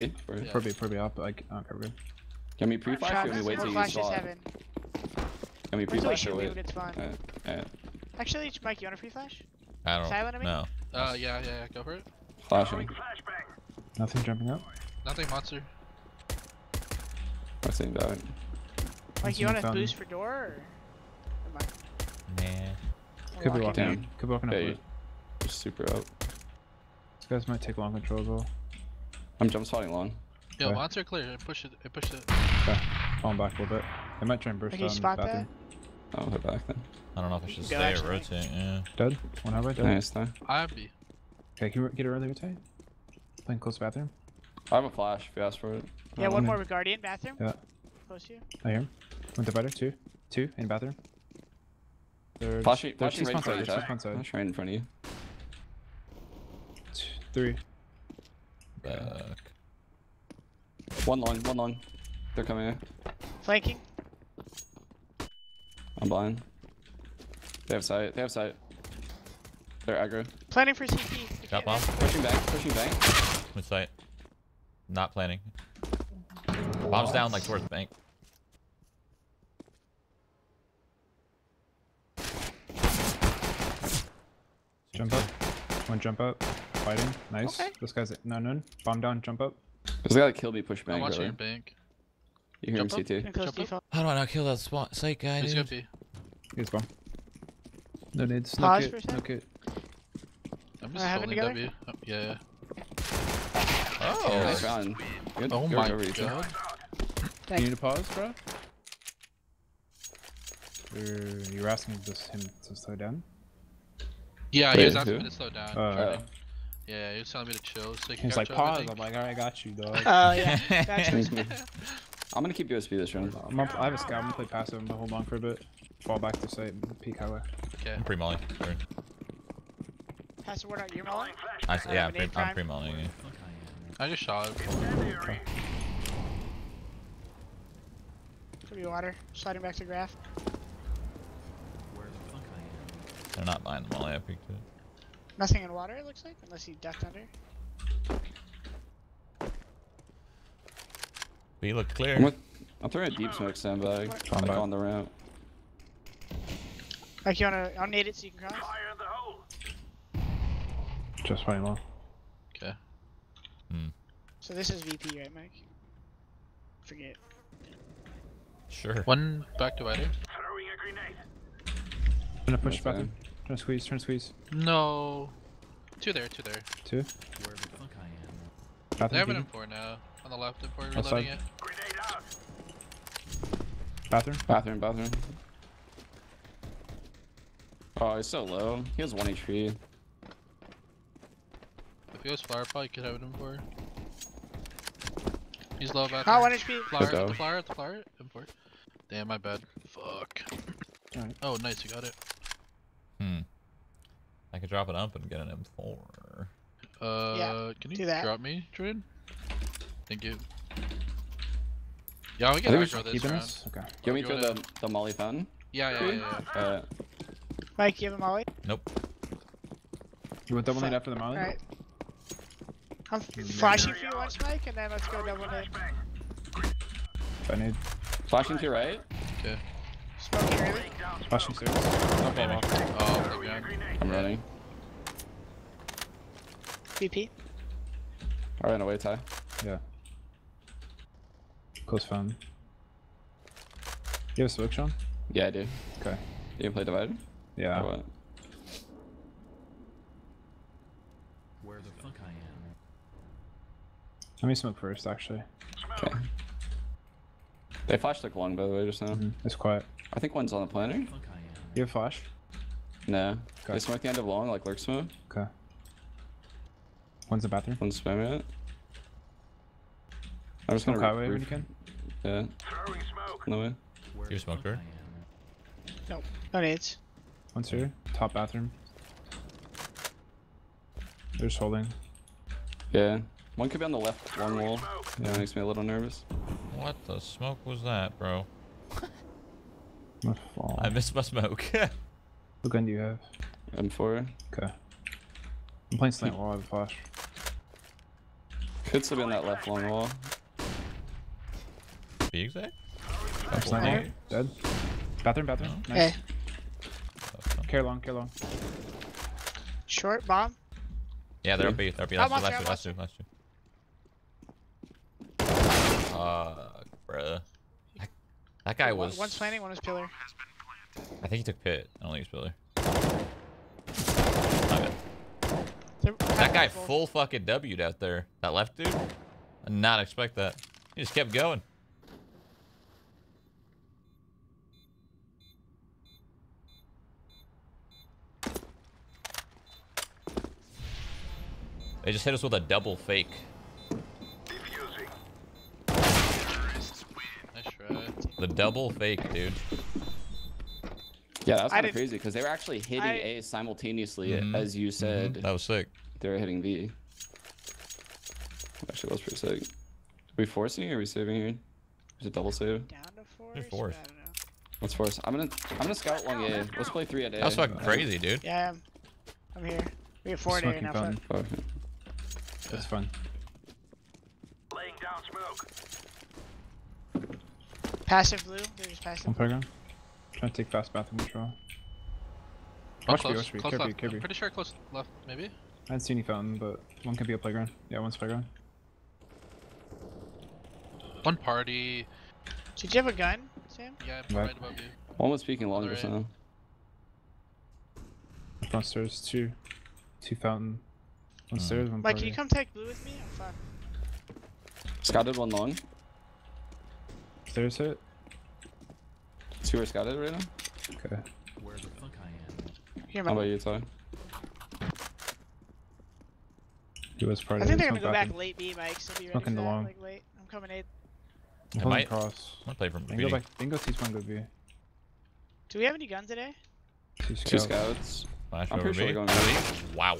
Or, Yeah. Probably, probably up. Like, okay, we're good. Can we pre-flash or Shots, can we wait till you flashes spot? heaven. Can we Wait till we pre-flash or shoot wait? when it's. Alright, alright. Actually, Mike, you want a pre-flash? I don't Silent, I mean? know. Uh, yeah, yeah, yeah, go for it. Flashing. Nothing jumping up. Nothing monster. I think that. Mike, you want a boost for door or? Nah. Could be walking walking. down. Could be walking up. Yeah, Yeah, super up. These guys might take long control as well. I'm jump spotting long. Yo, Okay. monster clear. I push it. I push it. Okay. Falling back a little bit. They might try and burst Can you down spot bathroom. I'll hit back then. I don't know if I should Go stay or rotate. Yeah. Dead. One highway. Dead. Nice, nice. I have B. Okay, can you get it early rotate? Playing close bathroom. I have a flash if you ask for it. Yeah, one me- more with Guardian bathroom. Yeah. Close to you. I hear him. Went to better. Two. Two in bathroom. They're Flashing, they're flashing right in front of side. you, They're spawn Jack. side. Flash right in front of you. Two, Three. Back. One long, one long. They're coming in. Flanking. I'm blind. They have sight. They have sight. They're aggro. Planning for CT. You Got bomb. Pushing back, pushing back. Mid sight. Not planning. Bombs down like towards the bank. Jump up. One jump up. Fighting. Nice. Okay. This guy's no none. Bomb down. Jump up. This guy that killed me push I'm watching earlier. your bank. You hear him Jump up. CT. Jump up. How do I not kill that spot sight guy, He's dude? gonna be. He's bomb. No nades. No Pause kit. for a sec. No kit. I'm just have it holding together? W. Oh, yeah, yeah. Oh. Nice round. Good. Oh good my recovery, too. god. You need to pause, bro. Or you're asking this him to slow down. Yeah, he Wait, was asking who? me to slow down. Uh, yeah, he was telling me to chill. So he can He's like I pause. think. I'm like, alright, I got you, dog. Oh yeah. Gotcha. I'm gonna keep USP this round. I'm up, I have a scout. I'm gonna play passive. I'm gonna hold on for a bit. Fall back to site and peek highway. Okay. I'm pre-molly. Sure. Pass the word out. You're mulling. I s- I yeah, I'm, a nade pre- I'm time. pre-mollying. Yeah. I just shot it. Could be water. Sliding back to graph. They're not buying the molly. I peeked it. Nothing in water. It looks like, unless he ducked under. We look I'm, clear. with, I'm throwing a deep smoke sandbag Come like back. on the ramp. Like you wanna, I'll nade it so you can cross. Just fighting long. Okay. Hmm. So this is VP, right, Mike? Forget. Sure. One back to either. Gonna push That's bathroom. Trying to squeeze. Trying to squeeze. No. Two there, two there. Two. They Bathroom. have an. M4 now. On the left, M4 Outside. reloading it. Bathroom. Bathroom, bathroom. Oh, he's so low. He has one HP. If he was flower, probably could have an M4. He's low back. Oh, 1 HP. Flower, go. the flower, the flower, M4. Damn, my bad. Fuck. Alright. Oh, nice, you got it. Hmm. I could drop it up and get an M4. Uh, can you drop me, Jordan? Thank you. Yeah, we I can think we aggro this Keeping round. this. Okay. Can we throw the, the molly fountain? Yeah, yeah, yeah. yeah. Uh, Mike, you have a molly? Nope. You want double nade Fuck. after the molly? Alright. I'm flashing for you once, Mike, and then let's go double nade. I need. flashing to your right. Smoking early. Flashing stairs. Don't fall off. Oh, my god. I'm running. VP. I ran away, Ty. Yeah. Close fountain. You have a smoke, Sean? Yeah, I do. Okay. You can play divided? Yeah. Or what? Where the fuck I am? Let me smoke first, actually. Okay. They flashed like long, by the way, just now. Mhm. It's quiet. I think one's on the planner. You have flash? No. Okay. They smoke the end of long, like lurk smoke. Okay. One's the bathroom. One's spamming it. I'm just gonna highway when roof- you can. Yeah. No way. You smoked her? No nades. One's here. Top bathroom. They're just holding. Yeah. One could be on the left long wall. Yeah, makes me a little nervous. What the smoke was that, bro? I'm. I missed my smoke. What gun do you have? M4. Okay. I'm playing slant wall. I have a flash. Could still be on that left long wall. Be exact. I'm Couple sniping. Dead. Bathroom, bathroom. Oh. Nice. Hey, That's fine. Care long, care long. short bomb. Yeah, they're up B. They're up B. Last two, monster, last two, last two, last two. Fuck, bruh. That, guy was. One's planning, one was pillar. I think he took pit. I don't think he's pillar. That guy full fucking W'd out there. That left dude. I did not expect that. He just kept going. They just hit us with a double fake. Nice try. The double fake, dude. Yeah, that was kind of crazy because they were actually hitting I- A simultaneously, Mhm. as you said. That was sick. They were hitting V. Actually, that was pretty sick. Are we forcing or are we saving here? Is it double save? Down to force. force. I don't know. Let's force. I'm gonna I'm gonna scout one A. Let's play three at A. That was fucking crazy, dude. Yeah, I'm, I'm here. We have four day Smoking now. fountain. That's fun. Passive blue. They're just passive. One playground. Trying to take fast bathroom control. Oh, Watch B, close, watch B. close Care B, left. care I'm pretty sure close left, maybe. I didn't see any fountain, but one could be a playground. Yeah, one's playground. One party. Did you have a gun, Sam? Yeah, Right. right above you. One was speaking longer, Alright. so. Front stairs, two. Two fountain. One Hmm. stairs, one Mike, party. can you come take blue with me? I'm fine. Scouted one long. Stairs hit? Two are scouted right now. Okay. Where the fuck I am. Here, How about you, Ty? He was party. I think they're gonna go back bathroom. late B, Mike. So be ready Smoking for that, long. Like late. I'm coming eight. I'm It holding cross. I'm gonna play from They can go beating. back. They can go T-spawn, go B. Do we have any guns today? Two Two scouts. scouts. Flash I'm over pretty sure B. they're going Wow.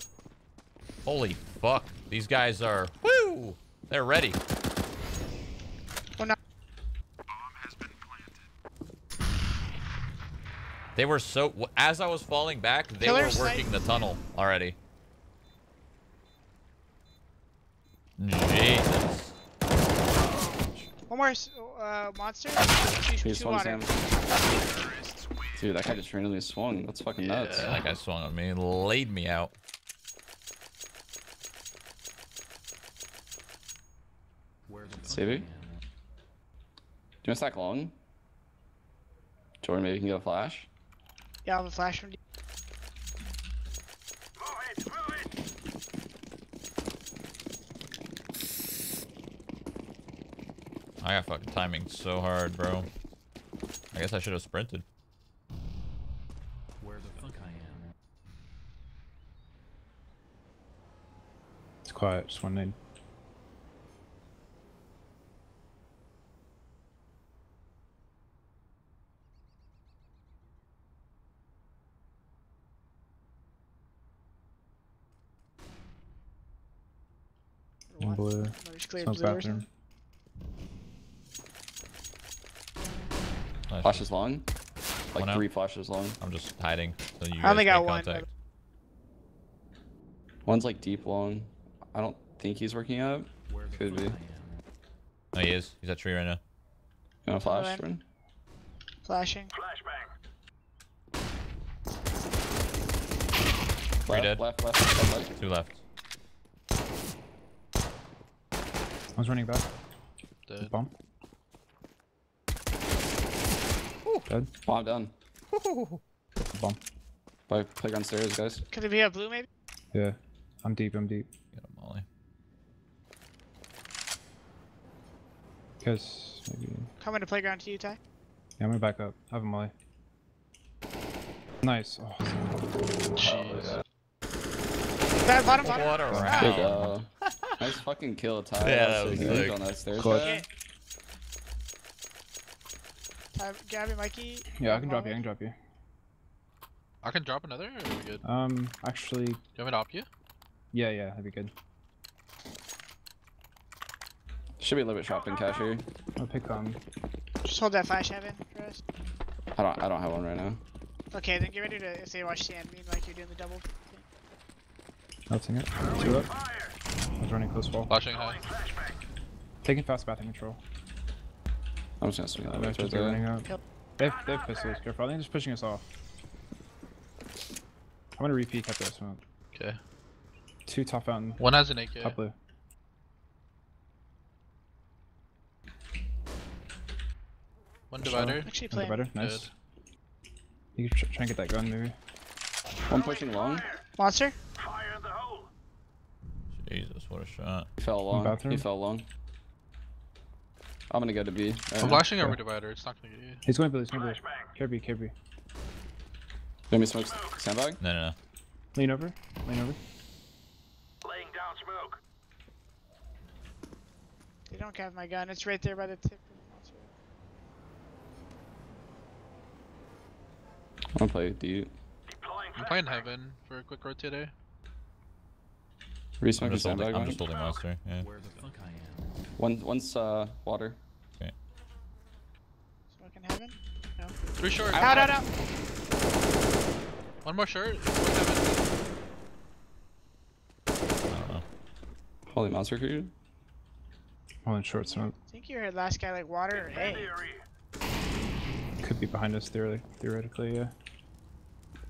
Holy fuck. These guys are. Woo! They're ready. Oh no. They were so. As I was falling back, they Killer were sight. working the tunnel already. Jesus. One more uh, monster. Two, He's two one water. Dude, that guy just randomly swung. That's fucking nuts. That guy swung on me and laid me out. Save it. Do you want to stack long? Jordan, maybe you can get a flash. Yeah, I'll have a flash from. D- I got fucking timing so hard, bro. I guess I should have sprinted. Where the fuck I am? It's quiet. Just one nade. One One. Blue. Let me clear Smoke blue bathroom. something. Nice. Flashes long. Like One out. three flashes long. I'm just hiding. So you I only got one, Contact. One's like deep long. I don't think he's working out. Could be. Oh, he is. He's at tree right now. You want to flash, Alright. Flashing. Three Left, dead. left, left, left, left. Two left. One's running back. Dead. Bomb. Dead. Bomb down. Bomb. By playground stairs, guys. Could it be a blue maybe? Yeah. I'm deep. I'm deep. Get him, Molly. Guys, maybe. Coming to playground to you, Ty. Yeah, I'm gonna back up. I have a molly. Nice. Oh, Jeez. Bad bottom bottom. What a Good, round. uh, nice fucking kill, Ty. Yeah, that was sick. sick. on that stairs. Clutch. guy. Okay. Ty, Gabby, Mikey. yeah, I can drop you. I can drop you. I can drop another, or are we good? Um, actually, you want me to op you? yeah, yeah, that'd be good. Should be a little bit shopping cash here. I'll pick um. Just hold that flash heaven for us. I don't. I don't have one right now. Okay, then get ready to if they watch the enemy like you're doing the double. thing. Melting it. Two up. He's running close wall. Flashing high. Taking fast bathroom control. I'm just gonna swing that they're way just towards A. running up. Yep. They have, they have pistols. Careful. I think they're just pushing us off. I'm gonna repeat cut this one. Okay. Two top fountain. One has an AK. Top blue. One divider. Actually Under playing. better. Nice. You can try and get that gun maybe. One pushing long. Monster. Jesus, what a shot. He fell long. He fell long. I'm gonna go to B. right I'm now. flashing Yeah. over divider. It's not gonna get you. He's going blue. He's going blue. Kirby, Kirby. Let me smoke sandbag. No, no, no. Lean over. Lean over. Laying down smoke. They don't have my gun. It's right there by the tip. of the monster. I'm gonna play D. I'm playing heaven for a quick rotate A. I'm just holding, sandbag. I'm one. just holding monster. Yeah. One, one's uh water. Okay. Smoking heaven. Three short. I- Out, out, out. One more short. One heaven. I don't know. Holy monster created. Holding short smoke. I think you heard last guy like water or A. Could be behind us theoretically. Theoretically, yeah.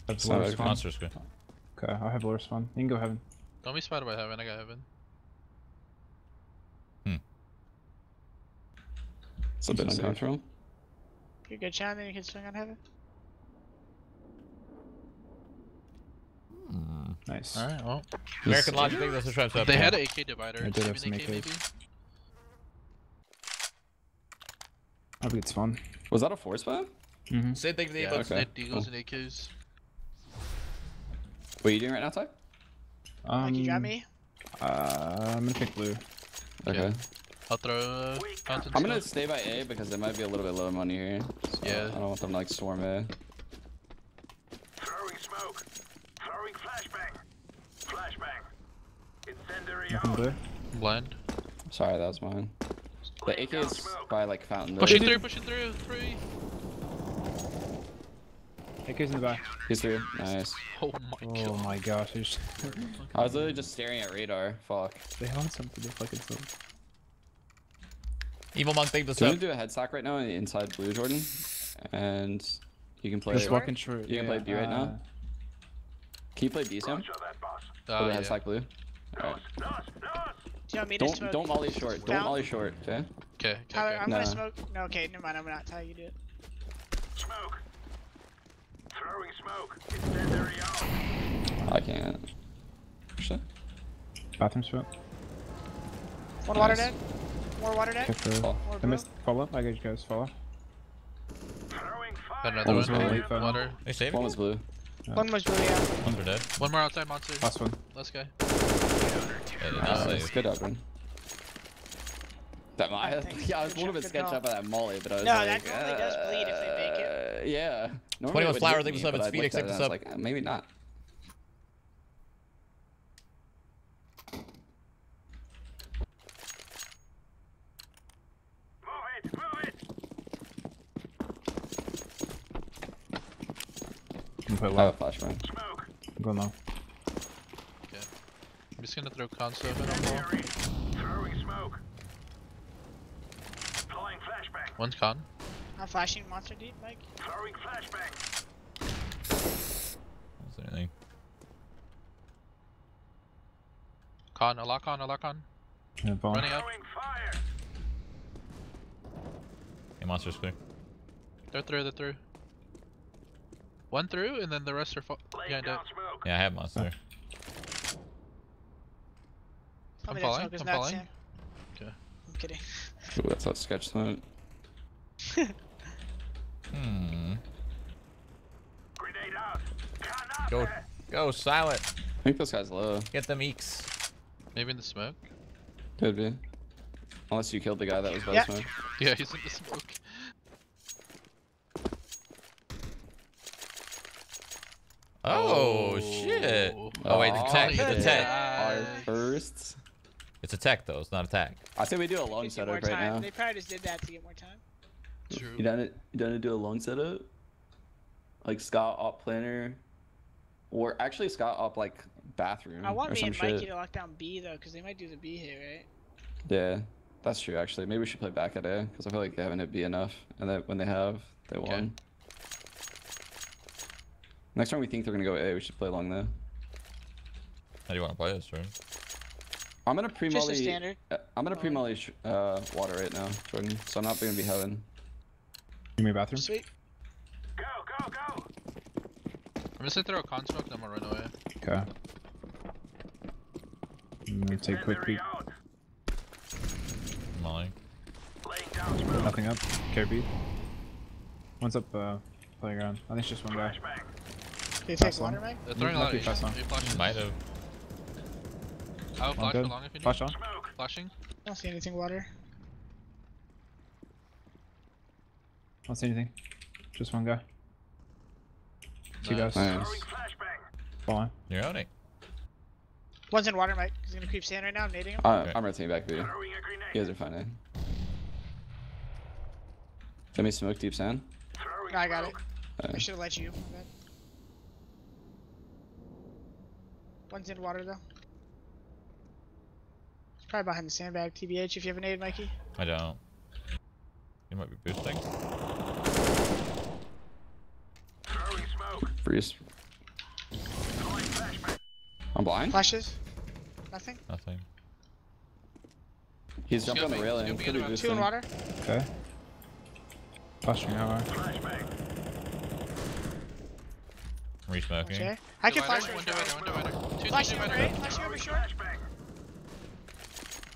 That's Sorry, lower spawn. Monster's good. Okay, I'll have lower spawn. You can go heaven. Don't be spotted by heaven. I got heaven. Hmm. It's a bit This is safe. uncomfortable. You're good, Sean. Then you can swing on heaven. Hmm. Nice. Alright, well. American Logic, thank you for the subscribe. They had an AK divider. I did have some an AK, AKs. maybe? That'll be good spawn. Was that a force fire? Mm-hmm. Say thank you to the Yeah, inbox. okay, they had Deagles and AKs. What are you doing right now, Ty? Um, Like you got me. Uh, I'm gonna pick blue. Okay. Okay. I'll throw uh, fountain I'm gonna smoke. stay by A because it might be a little bit low money here. So Yeah. I don't want them to like storm A. Throwing smoke. Throwing flashbang. Flashbang. Incendiary out. blue. Blind. Sorry, that was mine. The AK is by like fountain. though. Pushing through, pushing through. Three. AK's in the back. He's through. Nice. Oh my Oh god. my gosh, they just I was literally just staring at radar. Fuck. they want something to fucking sell. Evil Monk, thank you for Do you the want sub. to do a head sack right now inside blue, Jordan? And you can play. Just Can walking short. You can play B right now? Can you play B, Sam? Roger that, boss. Uh, Play the yeah. head sack blue. Alright. Nos, nos. Do you want me to Don't smoke? don't molly short. Don't molly short. Okay. Okay, okay, Tyler, okay. I'm Nah. gonna smoke. No, okay, never mind. I'm not. Tyler, you do it. Smoke. Throwing smoke. Incendiary out. I can't. Shit. bathroom smoke. One water Nice. dead. More water dead. Careful. Oh. More I missed follow. I guess you guys follow. Throwing Got fire. another Almost one. really late, Water. They saved One was blue. One was blue. Yeah. Ones dead. One more outside monster. Last one. Let's go. Yeah, they did Nice. save. Good open. That I I, think yeah, I was a little bit sketched call. up by that molly, but I was No, like, that normally does bleed if they make it. Yeah. Normally 21 it would flower, hit thank you me, so much, I Phoenix, looked at thank it you and I was like, eh, maybe not. Move it. Move it. I'm gonna play I low. have a flashbang. Smoke. I'm going low. I'm just gonna throw console in on wall. Incendiary. Throwing smoke. Deploying flashbang. One's con. I'm flashing monster deep, Mike. Throwing flashbang. Is there anything? Con, a lock on, a lock on. Yeah, bomb. Running up. Throwing fire. Yeah, monster's clear. They're through, they're through. One through, and then the rest are fa- Laying behind it. down smoke. Yeah, I have monster. I'm falling, I'm falling. Okay. I'm kidding. Ooh, that's that sketch smoke. Hmm. Grenade out. Go, go, silent. I think this guy's low. Get them eeks. Maybe in the smoke. Could be. Unless you killed the guy that was by Yeah. the smoke. Yeah, he's in the smoke. Oh, shit. Oh. Oh wait, the tech, yeah. the tech. Our first. It's a tech though. It's not a tech. I say we do a long Gives setup right time. now. They probably just did that to get more time. True. You done it? You done to do a long setup? Like Scott op planner, or actually Scott op like bathroom I want or me some and Mikey shit. to lock down B though, because they might do the B here, right? Yeah, that's true. Actually, maybe we should play back at A because I feel like they haven't hit B enough, and that when they have, they Okay. won. Next time we think they're gonna go A, we should play long though. How do you want to play this, right? I'm gonna pre Just a molly. standard. I'm gonna Molly. pre molly uh, water right now, Jordan. So I'm not gonna be heaven. Give me a bathroom. Sweet. Go, go, go. I'm just gonna throw a con smoke, then I'm gonna run away. Okay. I'm gonna take a quick Incendiary peek. out. Molly. Laying down. Nothing up. Care B. One's up uh, playground. I think it's just one guy. Flashbang. They take water, one. Mike? They're throwing a might lot of fast on. You flashing? Might have. I'll One flash for dead. long if you need. Flash on. Smoke. Flashing. I don't see anything water. Don't see anything. Just one guy. Two Nice. guys. Nice. Throwing flashbang. You're owning. One's in water, Mike. He's gonna creep sand right now. I'm nading him. Uh, Okay. I'm rotating back B. You Throwing guys are fine. Eh? Let me smoke deep sand. No, I got it. smoke. Uh, I should have let you. One's in water though. He's probably behind the sandbag. TBH, if you have a nade, Mikey. I don't. You might be boosting. Throwing smoke. Freeze. I'm blind. Flashes. Nothing. Nothing. He's jumping on the Scooping, railing. scooping Could be Two in boosting. water. Okay. Flashing out. Flashbang. Resmoking. Okay. I can Divider, flash One over divider, short. one divider. Two, Flashing two over divider. eight. Over short.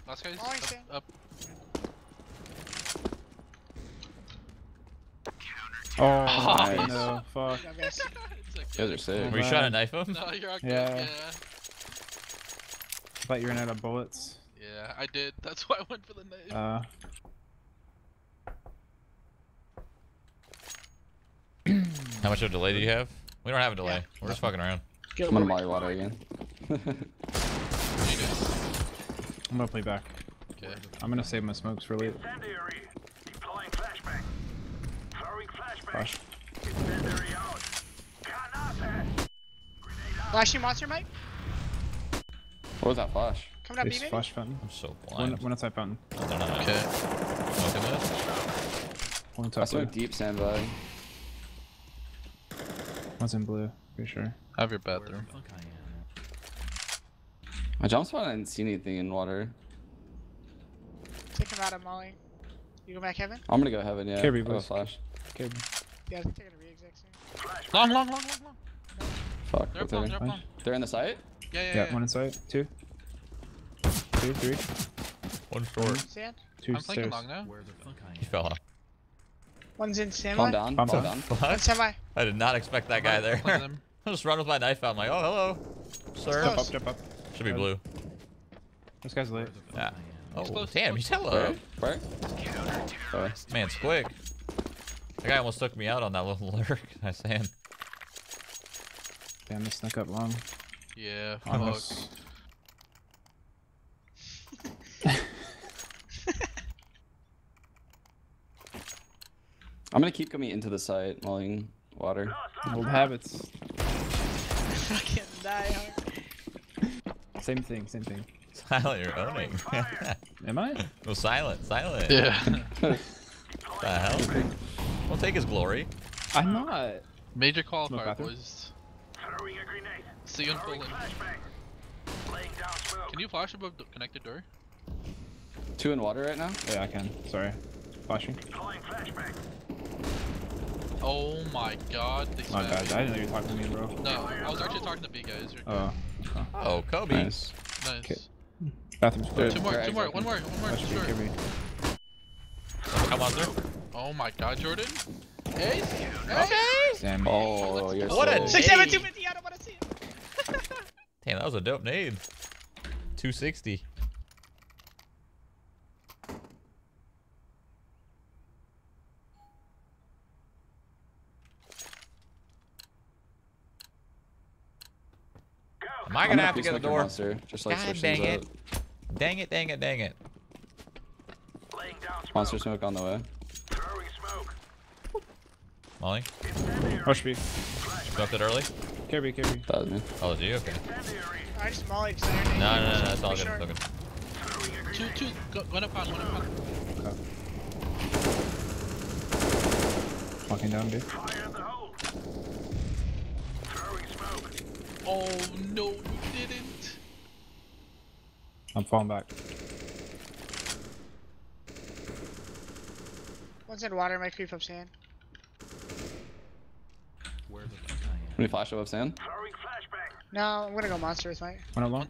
Last guy's up, up. Oh, Nice. no. Fuck. Yeah, guys. It's You guys are sick. Were you man. trying to knife him? No, you're all good. Yeah. Yeah. I thought you ran out of bullets. Yeah, I did. That's why I went for the knife. Uh, How much of a delay do you have? We don't have a delay. We're just fucking around. Get I'm gonna over water again. I'm gonna play back. Okay. I'm gonna save my smokes for late. Incendiary. Deploying flashbang. Throwing flashbang. Flash. Incendiary out. Granate. Grenade out. Flashing monster, Mike. what was that flash? Coming up, Base B, maybe? flash fountain. I'm so blind. one outside fountain. No, they're not. Okay. Smoking this? One I saw blue. deep sand bag. One's in blue. Pretty sure. I Have your bathroom. I jump spot. I didn't see anything in water. Take him out of Molly. You go back heaven? I'm gonna go heaven. Yeah. Kirby, I'll go boys. flash. Okay. Yeah, I'm taking a re-exec soon. Long, long, long, long, long. Fuck. They're up what's long, there? they're up Fine. They're in the site. Yeah, yeah, Yeah, yeah. one inside. Two. Two, three. One short. Sand. Two I'm flanking stairs. long now. He fell off. One's in sand. Calm down. Calm Calm down. down. What? semi. I did not expect that guy there. One of them. I just run with my knife out. I'm like, oh, hello, sir. Jump up, jump up. Should be blue. This guy's late. Yeah. Oh, damn, he's he's hello. Where? Where? Man's quick. That guy almost took me out on that little lurk. I sand. Damn, this snuck up long. Yeah, fuck. Almost. I'm gonna keep coming into the site, mulling water. Old habits. Fucking die hard. Same thing, same thing. Silent, you're owning. Am I? no, silent, silent. Yeah. What the hell? Don't take his glory. I'm not. Major Smoke qualifier, bathroom. boys. Throwing a grenade. See you in Throwing Poland. flashbang. Laying down smoke. Can you flash above the connected door? Two in water right now. Yeah, I can. Sorry. Flashing. Oh my god, they My smashed bad. I didn't know you were talking to me, bro. No, I was actually talking to B guys. You're Oh. Oh, Kobe. Nice. nice. okay. Bathroom's clear. Two more, two more, one more, one more. That should be Sure. Come on through. Oh my god, Jordan. Ace? Okay. Damn. Oh, you're What a sick. Six, seven, Hey. two fifty. I don't want to see it. Damn, that was a dope nade. 260. Go. Am I I'm gonna have to get a pre-smoke your door? Monster, just like God switch dang things it. up. Dang it, dang it, dang it. Laying down smoke. Monster smoke on the way. Throwing smoke. Molly, Rush B. smoked it early? Kirby, Kirby. That was me. Oh, it's you? Okay. I just mollied Saturday. No, no, no, no, it's all Be good. sure. It's all good. Two, two. Go, one up on, one up on. Walking down, dude. Fire in the hole. Throwing smoke. Oh no, you didn't. I'm falling back. One's in water, might creep up sand. Any flash above sand? Throwing. No, I'm gonna go monster with my. One alone.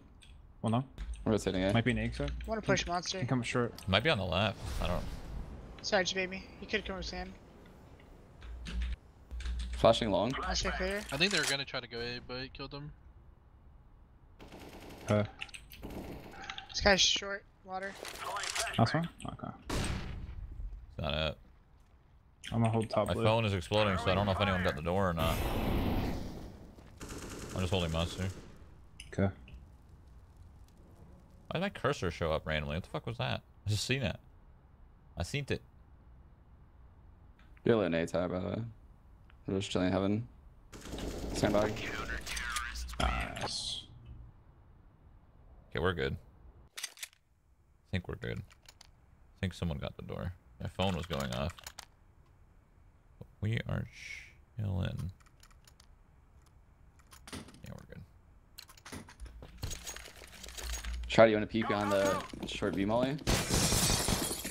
One long. I'm rotating A. Might be an egg set. I wanna push monster. Can come short. Might be on the left. I don't. Sorry, just baby. He could come with sand. Flashing long. Flashing clear. I think they're gonna try to go A, but he killed them. Uh, This guy's short water. Throwing flashbang. last one. Okay. It's not it. I'm gonna hold top My blue. phone is exploding, so I don't know if anyone got the door or not. I'm just holding monster. Okay. Why did my cursor show up randomly? What the fuck was that? I just seen it. I seen it. You're lit in A tab, by the way. We're just chilling in heaven. Sandbag. Nice. Okay, we're good. I think we're good. I think someone got the door. My phone was going off. We are chilling. Yeah, we're good. Try to you want to peek on the short B molly?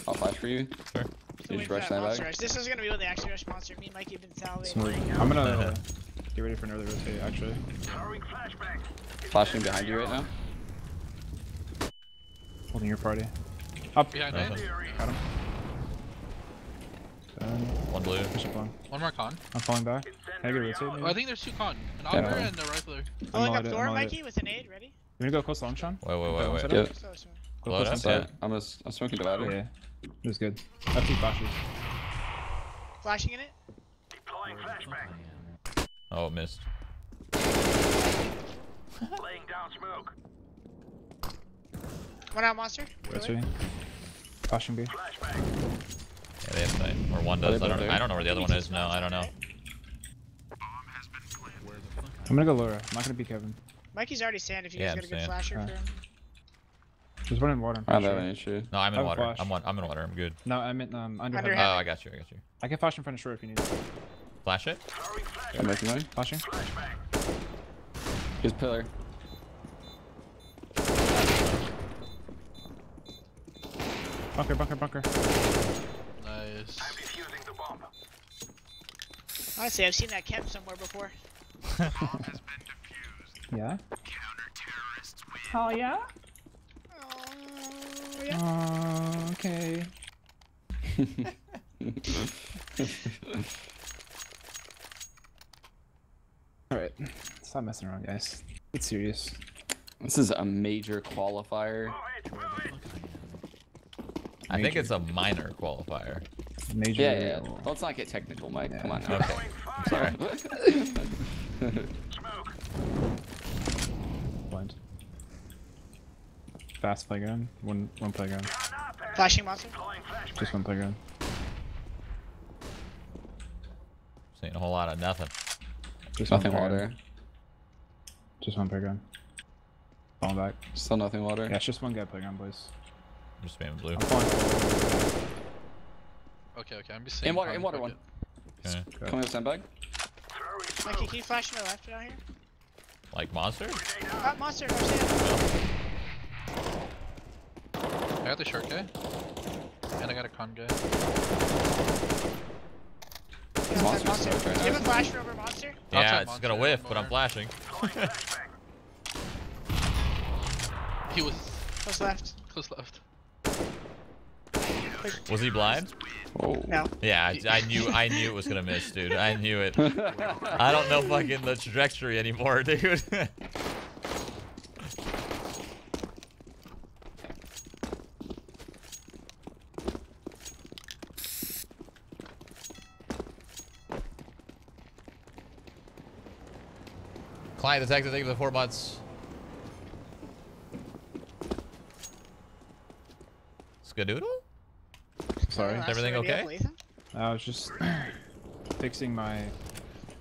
I'll flash for you. Sure. So You wait just rush that sandbag? monster rush. This is gonna be when they actually rush monster. Me and Mikey have been salivating. Smooth. right now. I'm gonna uh, get ready for another rotate. Actually. Throwing flashbang. Flashing behind you right now. Holding your party. Up. Behind Uh-huh. Got him. Done. One blue. Push up on. One more con. I'm falling back. Can I rotate Oh, I think there's two con. An auger Yeah. and a rifler. Pulling up door. Mikey, with an aid. Ready? You wanna go close long, Sean? Wait, wait, wait, wait. Yeah. up. So, so. Go Load close up, yeah. I'm, a, I'm smoking divider. Yeah. It was good. I have two flashes. Flashing in it. Deploying flashbang. Oh, it missed. Laying down smoke. One out monster. Rotating. Flashing B. Flashbang. Yeah, they have sight. Or one does. I don't. I don't know where the other one is. No, I don't know. I'm gonna go Laura. I'm not gonna be Kevin. Mikey's already sand if you Yeah, guys got a I'm good flasher Alright. for him. There's one in water. I'm I don't pretty have sure. issue. No, I'm in water. flash. I'm one. I'm in water. I'm good. No, I meant um under. Under heaven. Oh, I got you. I got you. I can flash in front of short if you need. Flash it. I'm making money. Flashing. Flashbang. Here's pillar. Bunker, bunker, bunker. Nice. I'm defusing the bomb. Honestly, I've seen that camp somewhere before. Yeah. Oh yeah. Oh, okay. Alright. Stop messing around, guys. Get serious. This is a major qualifier. Move it. Move it. I think it's a minor qualifier. Major. Yeah, yeah. yeah. Let's not get technical, Mike. Come on now. Okay. Throwing fire. Sorry. Smoke. Blind. Fast playground. One one playground. Flashing monster. Just one playground. Seeing a whole lot of nothing. Just Nothing one water. playground. Just one playground. Falling back. Still nothing water. Yeah, it's just one guy playground, boys. I'm just spamming blue. I'm falling. Okay, okay. I'm just saying. In water, in water one. it. Okay. Coming up sandbag. Throwing Mikey, smoke. can you flash to my left down here? Like monster? Grenade out. Ah, monster, no sand. I got the short guy. And I got a con guy. Yeah, Monster's monster. stoked Do you now. have a flasher over monster? Yeah, Outside it's gonna whiff, but I'm flashing. He was Close left. close left. Was he blind? Oh. No. Yeah, I, I knew I knew it was gonna miss, dude. I knew it. I don't know fucking the trajectory anymore, dude. Client detected, thank you for the four months. Skadoodle? Sorry. Last everything okay? I was just fixing my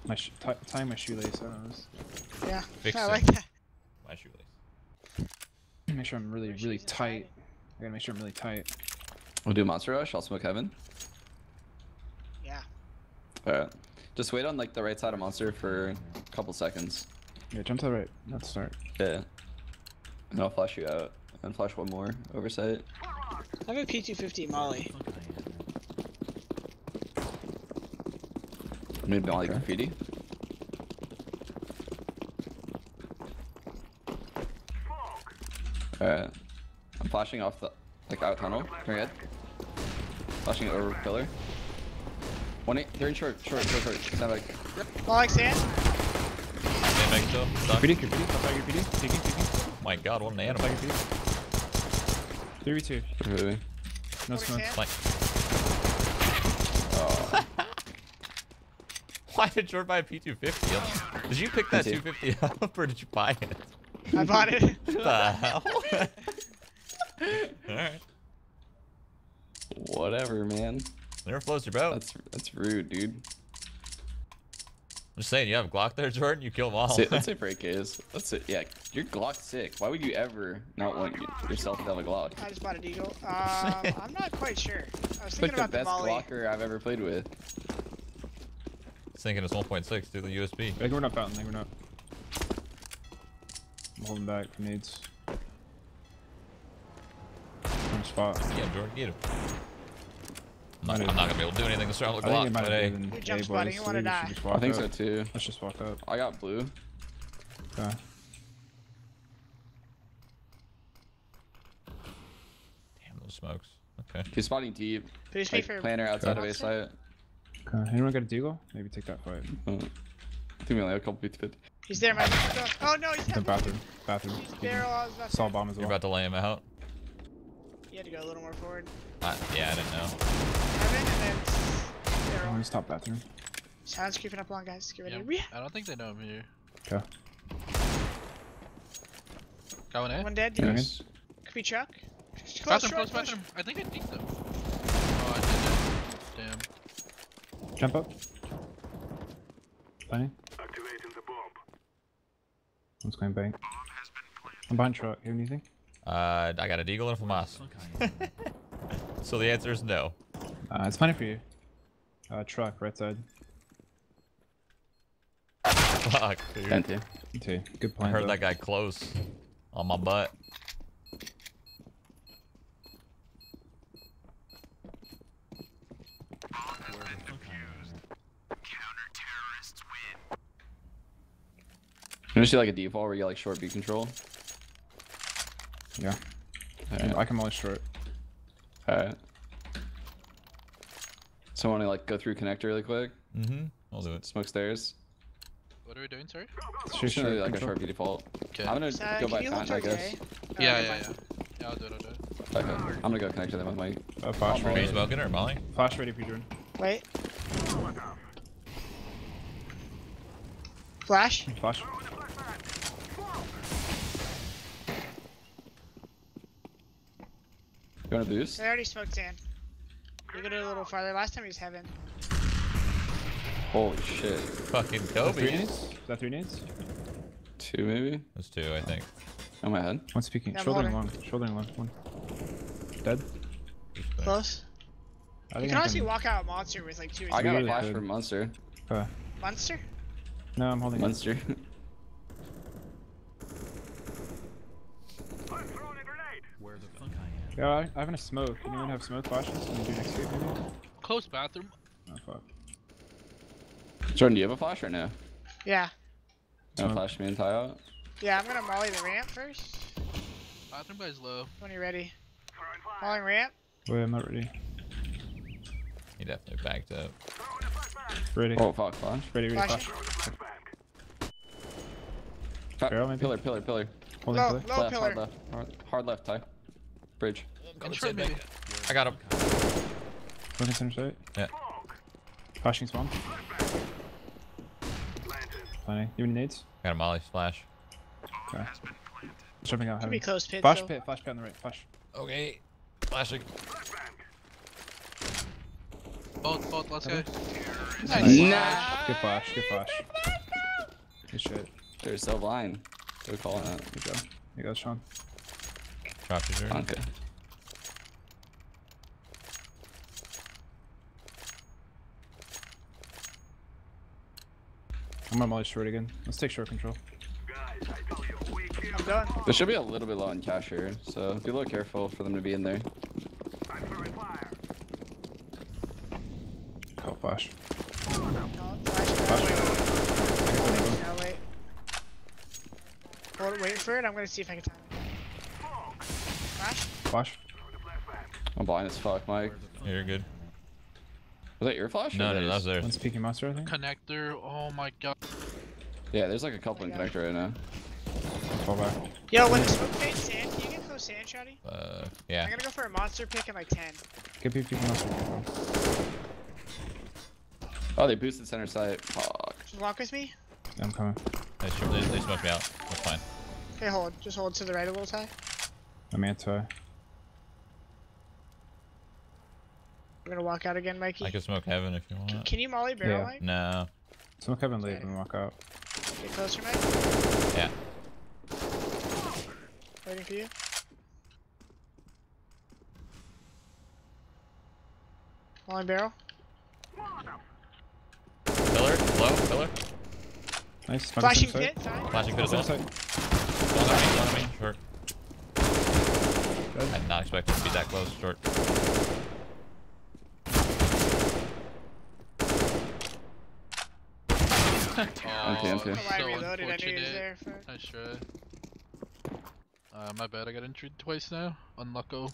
my sh- t- tying my shoelace. I don't. Yeah. Fix I like that. My shoelace. make sure I'm really, really tight. I gotta make sure I'm really tight. We'll do monster rush. I'll smoke heaven. Yeah. Alright. Just wait on like the right side of monster for a couple seconds. Yeah, jump to the right. Let's start. Yeah. And I'll flash you out. And flash one more oversight. I have a P250 Molly. Maybe Molly Okay. graffiti. Alright. I'm flashing off the like out tunnel. Turn your head. Flashing over pillar. One eight they're in short, short, short, short. Stand back. Molly sand. Same make still. Graffiti, graffiti, top out graffiti. Taking, taking. Oh my god, what an animal. out graffiti. 3v2. Really? No smoke. sand. Like, Oh. Why did Jordan buy a P250? Did you pick that 250 up or did you buy it? I bought it. What the hell? Alright. Whatever, man. Never floats your boat. That's that's rude, dude. I'm just saying, you have a Glock there, Jordan, you kill them all. Say, let's say for AKs. Let's say, yeah, your Glock's sick. Why would you ever not want yourself to have a Glock? I just bought a Deagle. Um, I'm not quite sure. I was It's thinking like the the best Molly. Glocker I've ever played with. Thinking it's 1.6 through the USB. They're going up fountain, they're going up. I'm holding back for nades. Wrong spot. Yeah, Jordan, get him. I'm not, didn't- I'm not gonna be able to do anything this round with I think it Glock, might but have hey. been You're jump A spotting, you wanna die. just I think up. so too. Let's just walk up. I got blue. Okay. Damn those smokes. Okay. He's spotting deep. Please Like speak for planner outside of A Monster? site. Okay. Anyone got a deagle? Maybe take that fight. Uh, I think we only have a couple beats 50. He's there, Mike. Oh no, he's The there. bathroom. Bathroom. He's there. I was about to Saw say. bomb as well. You're about to lay him out? You had to go a little more forward. Uh, yeah, I didn't know. Heaven and then Oh, Daryl. he's top bathroom. Sounds creeping up along, guys. Get ready. Yeah, Yeah. I don't think they know I'm here. Okay. Got one A. One dead. Yeah. Yeah. Nice. Could be Chuck. Close, Bathroom, short, close push. bathroom. I think I think them. Oh, I did it. Damn. Jump up. Planning. Activating the bomb. One's going bank. I'm behind truck. You have anything? Uh, I got a deagle and a FAMAS. so the answer is no. Uh, it's funny for you. Uh, truck, right side. Fuck, dude. 10 2. Okay, good I heard though. that guy close on my butt. You want to see like a default where you get like short B control? Yeah. Alright. I can only short. Alright. So I want to like go through connector really quick. Mm-hmm. I'll do it. Smoke stairs. What are we doing, sorry? Shoot Just gonna do like a control. short beat default. Okay. I'm gonna So, go by you I guess. A? Oh, Yeah, yeah, yeah. Yeah, I'll do it, I'll do it. Okay. I'm gonna go connect to them with my. Uh, flash Oh, Are you ready. smoking or Molly? Flash ready for you, Jordan. Wait. Flash. Flash. You want to boost? They already smoked in. You go a little farther. Last time he was heaven. Holy shit. Fucking Three Kobe. nades? Is that three nades? Two maybe? That's two, I think. On my head. One speaking. Yeah, I'm Shouldering holding. long. Shouldering long. One. Dead. Close. I You can I honestly walk out a monster with like two or I got a really flash could. from Monster. Okay. Uh. Monster? No, I'm holding. it. Monster. I'm throwing a grenade. Yeah, I, I haven't a smoke. Can Anyone have smoke flashes? Can you do next week maybe? Close bathroom. Oh fuck. Jordan, do you have a flash right now? Yeah. No Smoke. flash me and tie out. Yeah, I'm gonna molly the ramp first. Bathroom guy's low. When you're ready. Throwing ramp. Wait, I'm not ready. He definitely backed up. Throwing a flashbang. Ready. Oh fuck, flash. Ready, ready, Flash. flash. Throwing a flashbang. Fa- Barrel, maybe? Pillar, pillar, pillar. Holding Low, pillar. low left, pillar. hard left. Hard, hard left, tie. Bridge. In short, maybe. I got him. Looking center side. Yeah. Smoke. Flashing spawn. Planted. Planning. You have any nades? Got a Molly splash. Okay. Jumping out. Could be Heavy. close pit. Flash though. pit. Flash pit on the right. Flash. Okay. Flashing. Flashbang. Both, both, let's go. Nice. Nice. Good flash. Good flash. Good shit. They're so blind. They're calling that. Good job. Here you go, Sean. Drop you, Jordan. Okay. I'm gonna molly short again. Let's take short control. Guys, I tell you, we kill. I'm done. There should be a little bit low on cash here, so be a little careful for them to be in there. I'm fire. Oh, flash. No, flash. Wait, wait, wait. No, wait. Hold, wait for it. I'm gonna see if I can time it. Flash. Flash. I'm blind as fuck, Mike. Yeah, You're good. Was that your flash? No, no, that was theirs. One's peeking monster, I think. Connector. Oh my god. Yeah, there's like a couple in connector right now. Fall back. Yo, when the smoke fades sand, can you get close sand, Shotty? Uh, yeah. I'm gonna go for a monster pick in like 10. Get peek peeking monster. control. Oh, they boosted center side. Fuck. Just walk with me. Yeah, I'm coming. They, sh- they, they smoked me out. That's fine. Okay, hold. Just hold to the right a little time. I'm anti. I'm gonna walk out again, Mikey. I can smoke heaven if you Can, want. can you molly barrel Yeah. Mike? No. Smoke heaven late and walk out. Get closer, Mike. Yeah. Waiting for you. Molly barrel. Pillar. Low. Pillar. Nice. Flashing pit. Flashing pit as well. Center side. One on me. One on me. Short. Dead. I did not expect it to be that close. Short. Oh, empty. I don't know why I so reloaded. I knew he was there. Fuck. Nice try. Uh, my bad. I got injured twice now. Unlucko.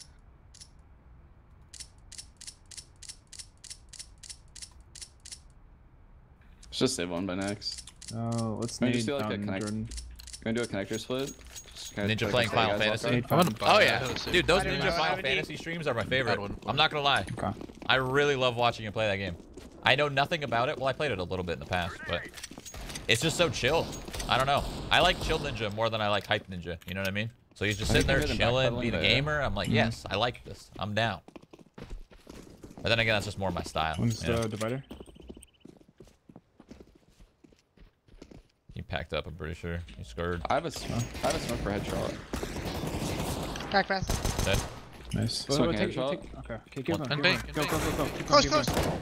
Let's just save one by next. Oh, let's Can I need just do, like, a down connect- Jordan. You gonna do a connector split? Just kinda Ninja playing Final Fantasy? out? Need I'm five. gonna buy Oh yeah, had a save. dude, those Ninja Final Fantasy streams are my favorite. one. I'm not gonna lie. Okay. I really love watching you play that game. I know nothing about it. Well, I played it a little bit in the past, but it's just so chill. I don't know. I like chill ninja more than I like hype ninja. You know what I mean? So he's just sitting there maybe the chilling, being a gamer. I'm like, Mhm. yes, I like this. I'm down. But then again, that's just more my style. One's you know? the divider. Packed up. I'm pretty sure. He scored. I have a, sm- I have a smoke for headshot. Back pass. Dead. Nice. Smoking Wait, wait, take- headshot. take- Okay. Okay, give One- him. and give bank, him. and Go, bank. go, go, go. Keep Close, going, keep close. going.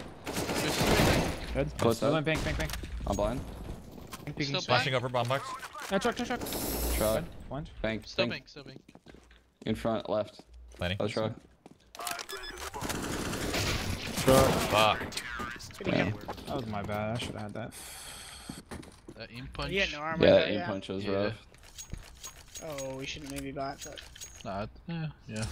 Dead. Close Still up. in bank, bank, bank. I'm blind. Bank peeking. Still Flashing over bomb box. Uh, truck, truck, truck. Truck. One. Bank. Still bank. bank. Still bank. In front, left. Planning. Other truck. Truck. Fuck. Good again. That was my bad. I should have had that. That aim punch. You had no armor. Yeah, though, that aim yeah. punch was Yeah. rough. Oh, we shouldn't maybe bot, but Nah. Yeah. Yeah.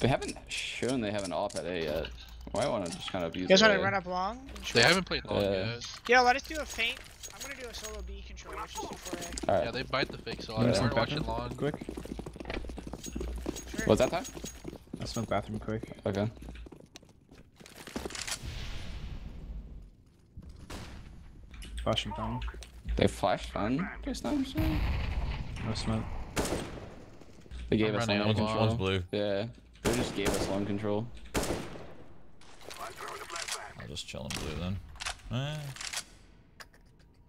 They haven't shown they have an op at A yet. Why want to just kind of use you guys want to run up long? They haven't played long Yeah. yet. Yo, let us do a feint. I'm gonna do a solo B control. Let's just do 4A. Alright. Yeah, they bite the fake, so You I wanna weren't smoke watching bathroom? long. Quick. Sure. Was that time? I smoke bathroom quick. Okay. Flashing down. They flashed fun just now. so- No smoke. They gave I'm us running long out of One's, control. one's blue. Yeah. They just gave us long control. I'll just chill in blue then. Eh,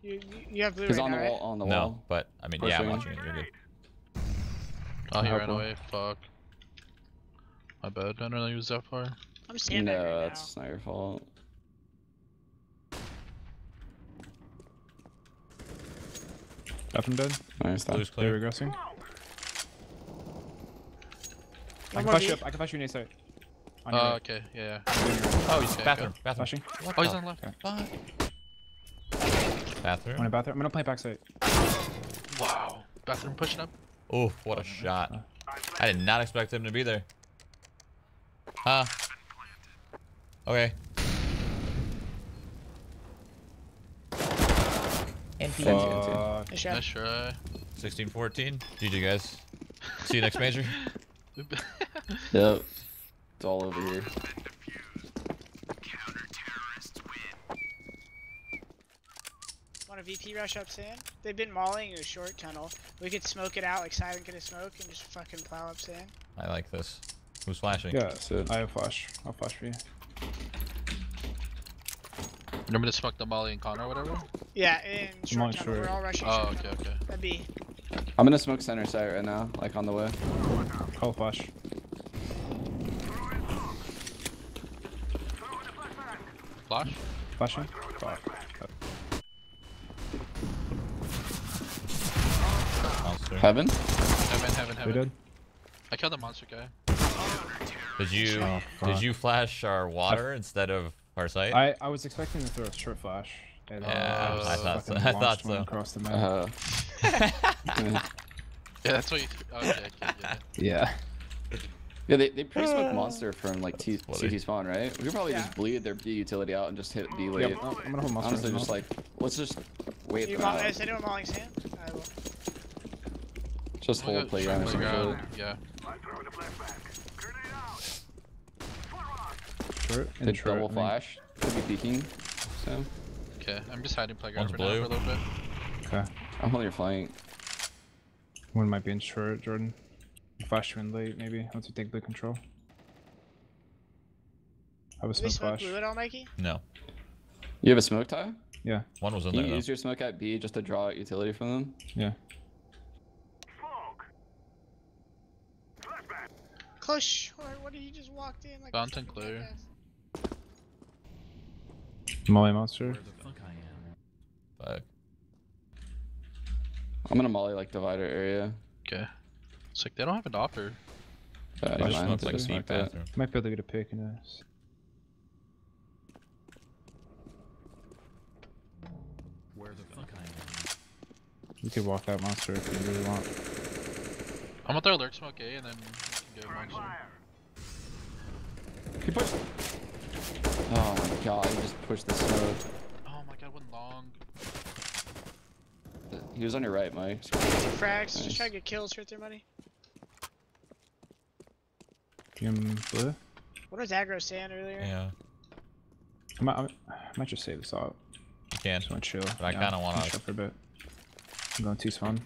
You, you, you have blue He's right on now, the right? wall. On the no, wall. but I mean, yeah, I'm watching it. You're good. Oh, he ran away. Fuck. My bad. I didn't know he was that far. I'm standing No, right that's not your fault. Bathroom dead. Nice. That. Blue's They're clear. regressing. I can more flash you up. I can flash you in A site. On your Oh, right. okay. Yeah. yeah. Oh, he's Okay, bathroom. Bathroom. Flashing. What Oh, he's the on left. Okay. Fuck. Bathroom. One in bathroom. I'm gonna play backside. Wow. Bathroom pushing up. Oh, what a oh, shot. I did not expect him to be there. Huh. Okay. Fuck. Nice shot. Nice try. 16 14. GG, guys. See you next major. Yep. It's all over here. Want a VP rush up sand? They've been mauling a short tunnel. We could smoke it out like Silent could have smoke and just fucking plow up sand. I like this. Who's flashing? Yeah, So I have flash. I'll flash for you. Remember to smoke the Molly and Connor or whatever? Yeah, in short Molly tunnel. short. We're all rushing Oh, okay, okay. That'd be I'm gonna smoke center side right now, like on the way. Call flash. Flash? Flashing. Fuck. Monster. Heaven? Heaven, heaven, We did. I killed the monster guy. Did you Oh, did you flash our water instead of our site? I, I was expecting to throw a short flash. And, uh, Yeah, just I thought so. I thought so. Across the map. Uh, Yeah, that's what you. Okay, okay, yeah. yeah. yeah, they, they pre-smoked monster from like T That's. CT spawn, right? We could probably Yeah. just bleed their B utility out and just hit B late. Yep. I'm gonna hold monster. Honestly, just like let's just wait You them out. is anyone mauling sand? I will. Just Oh hold God, playground or some. Yeah. Short and They short. double flash. Could be peeking. So Okay, I'm just hiding playground One's for now blue. for a little bit. Okay. I'm holding your flank. One might be in short, Jordan. Flash you in late, maybe, once you take blue control. I have a Did they smoke smoke flash. blue at all, Mikey? No. You have a smoke tie? Yeah, One was in Can there you though. use your smoke at B just to draw out utility from them? yeah. Smoke. Flashback. Close short. What did he just walked in? Like a Fountain freaking clear. Jackass? Molly monster. Fuck. I'm Fuck. I'm gonna molly like divider area. Okay. It's like they don't have a doctor. Uh, They never just mind, smoked they like a just deep bathroom. Might be able to get a pick in this. We could walk that monster if you really want. I'm gonna throw lurk smoke A and then we can go monster. Fire. He pushed. Oh my god, he just pushed the smoke. Oh my god, one long. He was on your right, Mike. Frags. Nice. Just try to get kills for their money. Give him blue. What was aggro sand earlier? Yeah. I might, I might just save this out. You can. Just want to chill. But I kinda wanna- chill for a bit. I'm going too spawn.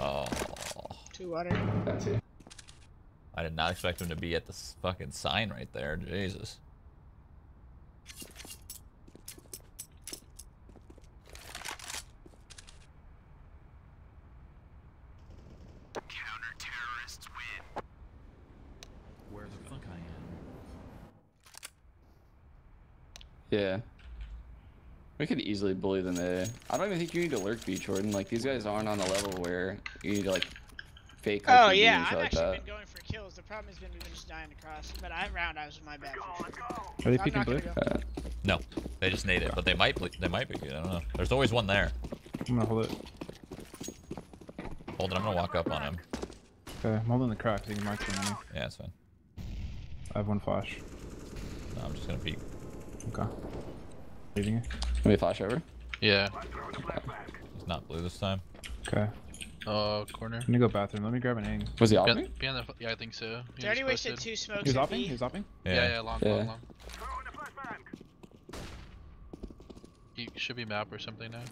Oh. Two water. That's it. I did not expect him to be at the s- fucking sign right there. Jesus. Counter-terrorists win. Yeah. We could easily bully them there. I don't even think you need to lurk B, Jordan. Like, these guys aren't on the level where you need to, like, fake Oh yeah, I've like actually that. been going for kills. The problem has been we've been just dying across. But I round I was my bad. Go, sure. go. Are they I'm peeking blue? go. Uh, No. They just need it, but they might they might be good. I don't know. There's always one there. I'm gonna hold it. Hold it, I'm gonna walk up on him. Okay, I'm holding the crack so you can mark them. on me. Yeah, it's fine. I have one flash. No, I'm just gonna peek. Okay. Leaving it. let me flash over. Yeah. I'm throwing a flashback. He's not blue this time. Okay. Uh, corner. I'm gonna go bathroom. Let me grab an aim. Was he off Behind, me? behind the, yeah, I think so. He They already was wasted two smokes. He's at opping? He's opping? Yeah. Yeah, yeah, long, Yeah. long, long. Throwing. He should be map or something now.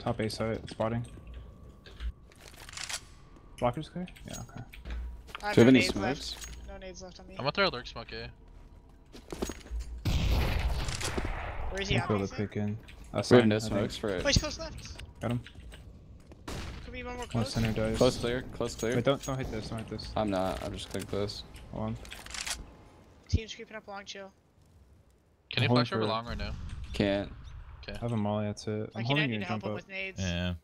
Top A site. Spotting. Blockers clear? Yeah, okay. Do you have any nades left. smokes? No nades left on me. I'm gonna throw lurk smoke A. Where is he I'm at? gonna me, the pick in. Uh, We have sign, no smokes for it. He's close left. Got him. Could one more One close. center dies. Close clear, close clear. Wait, don't, don't hit this. Don't hit this. I'm not. I'm just clicking close. Hold on. Team's creeping up long chill. Can you I'm holding flash over long right now? Can't. Okay. I have a molly. That's it. I'm Like you holding you to to help jump him up. with nades. Yeah.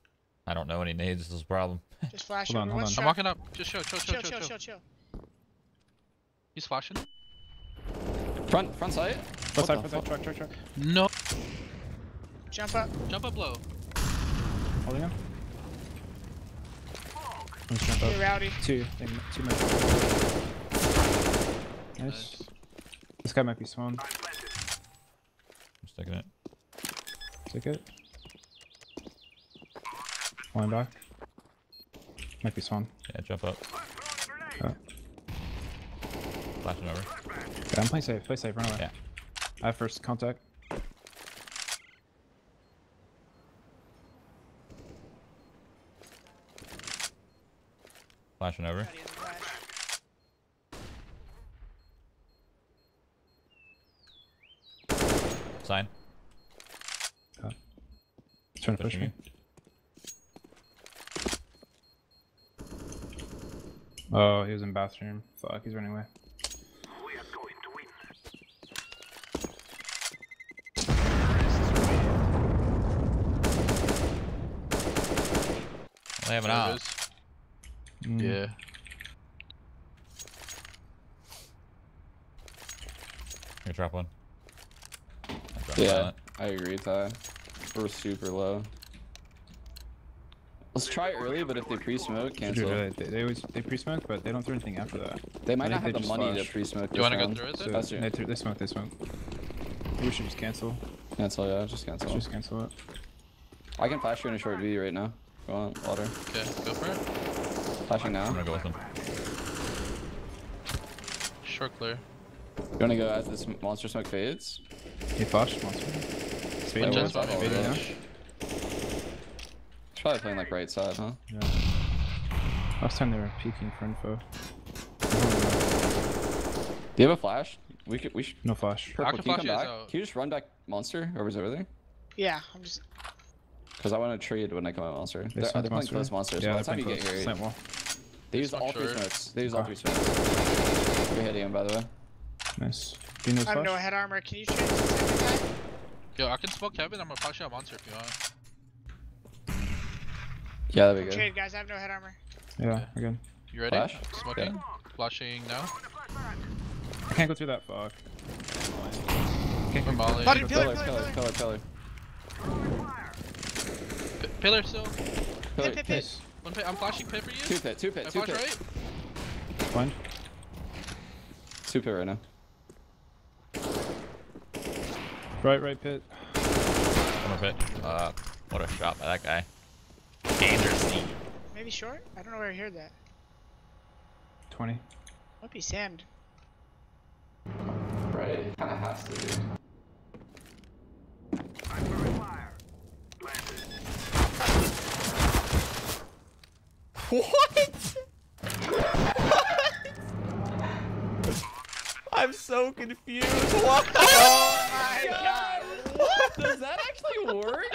I don't know any nades. This is the problem. Just flash Hold on, hold One on. I'm walking up. Just chill, chill, chill, Chill, chill, chill, chill. chill, chill. He's flashing. Front, front sight. Front side, front side. Truck, truck, truck. No. Jump up. Jump up low. Holding him. Let's jump up. rowdy. Two. They- Two minutes. Nice. Nice. This guy might be spawn. I'm planted. Sticking it. Take it. Flying back. Might be spawn. Yeah, jump up. Throwing. Oh. Flashing over. Yeah, I'm playing safe. Play safe. Run away. Yeah. I have first contact. Flashing over. Ready on the flash. Uh, trying to push Pushing me. Oh, he was in bathroom. Fuck, he's running away. We are going to win. They have an There it out. is. Mm. Yeah. Here, drop one. I Yeah, silent. I agree, Ty. We're super low. Let's try it early, but if they pre-smoke, Dude, cancel. really, they, they always they pre-smoke, but they don't do anything after that. They might not have the money flash. to pre-smoke. You wanna this go round. through it So? That's true. they, they smoke, they smoke. We should just cancel. Cancel, yeah, just cancel. Let's just cancel it. I can flash you in a short V right now. Go on, water. Okay, go for it. Flashing I'm now. gonna go with them. Short clear. You wanna go as this monster smoke fades? He flashed monster. Wait, Spade where's was fading now. He's probably playing like right side, huh? Yeah. Last time they were peeking for info. Do you have a flash? We could. We should. No flash. Purple, can can you flash come back? out. Can you just run back monster? Whoever's over there? Yeah, I'm just. Because I want to trade when I come out monster. They They're, they're smoked playing close monster. So Yeah, by the they're time you playing get here, Slant wall. They use Smoke all three smokes. They use all Okay. three smokes. You're hitting him, by the way. Nice. Do you know I have no head armor. Can you trade the guy? Yo, I can smoke heaven. I'm gonna flash out monster if you want. Yeah, that'd be good. Trade guys. I have no head armor. Yeah, again. You ready? Flash? Smoking. Flashing now. I can't go through that. Fuck. Can't We're go- molly. Body- Pillar, Pillar, pillar, pillar, pillar, pillar. P- pillar still. Pillar. Pit, pit, pit. Nice. One pit. I'm flashing pit for you. Two pit, two pit, I two pit. right. Blind. Two pit right now. Right, right pit. One more bit. Uh, what a shot by that guy. Anderson. Maybe short. I don't know where I heard that. 20. Might be sand. Right, it kind of has to be. What? I'm so confused. What? Oh my god! What? Does that actually work?